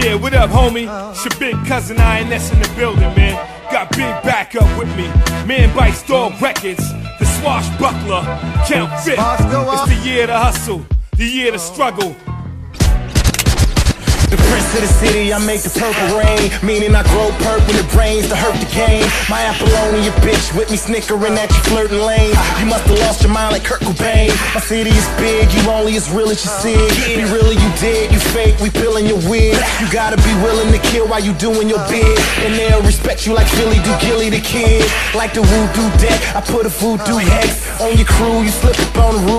Yeah, what up, homie? It's your big cousin INS in the building, man. Got big backup with me. Man Bites Dog Records, the swashbuckler, Count Fit. It's the year to hustle, the year to struggle. The prince of the city, I make the purple rain. Meaning I grow purple in the brains to hurt the game. My Apollonia bitch with me snickering at you flirting lame. You must have lost your mind like Kurt Cobain. My city is big, you only as real as you see. Be real you dead, you fake, we peeling your wig. You gotta be willing to kill while you doing your bid. And they'll respect you like Philly do Gillie the kid. Like the voodoo deck, I put a voodoo hex on your crew. You slip up on the.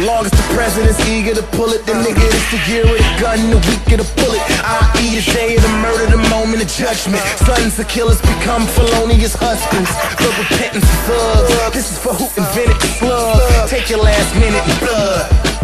Long as the president's eager to pull it, the nigga is the year of the gun, the week of the bullet. I eat a day of the murder, the moment of judgment. Sons of killers become felonious husbands. The repentance thugs. This is for who invented the slug. Take your last minute in blood.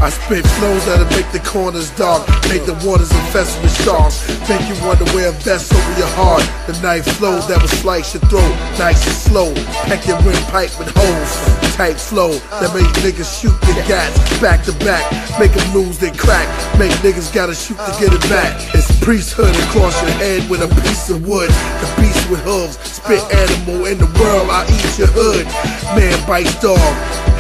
I spit flows that'll make the corners dark, make the waters infested with sharks, make you wonder where a vest over your heart. The knife flow that will slice your throat, nice and slow, Pack your windpipe with holes. Tight flow that make niggas shoot their gats back to back, make them lose their crack, make niggas gotta shoot to get it back. It's priesthood across your head with a piece of wood, the beast with hooves, spit animal in the world. I eat your hood, man bites dog.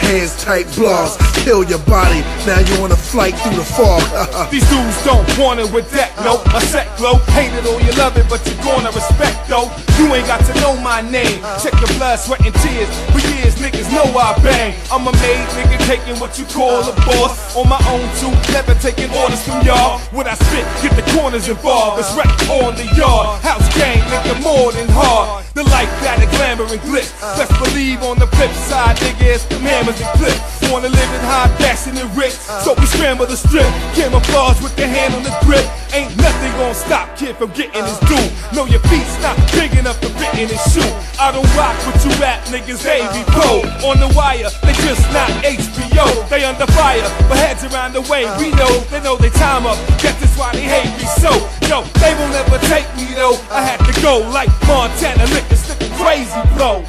Hands tight blogs, kill your body. Now you on a flight through the fog. These dudes don't want it with that, no. A sec glow, hate it or you love it, but you're gonna respect though. You ain't got to know my name. Check your blood, sweat, and tears. For years, niggas know I bang. I'm a made nigga taking what you call a boss. On my own too, never taking orders from y'all. When I spit, get the corners involved. It's wreck on the yard. House gang, nigga, more than hard. The life a glamour and glitz. Best believe on the flip side, niggas, hammers and clips. Wanna live in high fashion and rich, so we scramble the strip. Camouflage with the hand on the grip. Ain't nothing gonna stop kid from getting his due. Know your feet's not big enough to fit in his shoe. I don't rock with you rap niggas, they be pro. On the wire, they just not HBO. They under fire, but heads around the way. We know, they know they time up. Guess that's why they hate me so. Yo, they won't ever take me though. I had to go like Montana, lick it's the crazy, bro.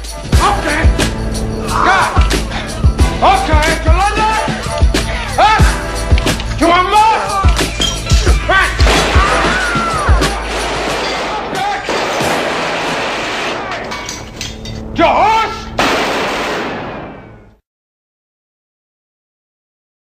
Okay. God. Okay, Kalonda. Huh? You want more? Right. Okay. Your?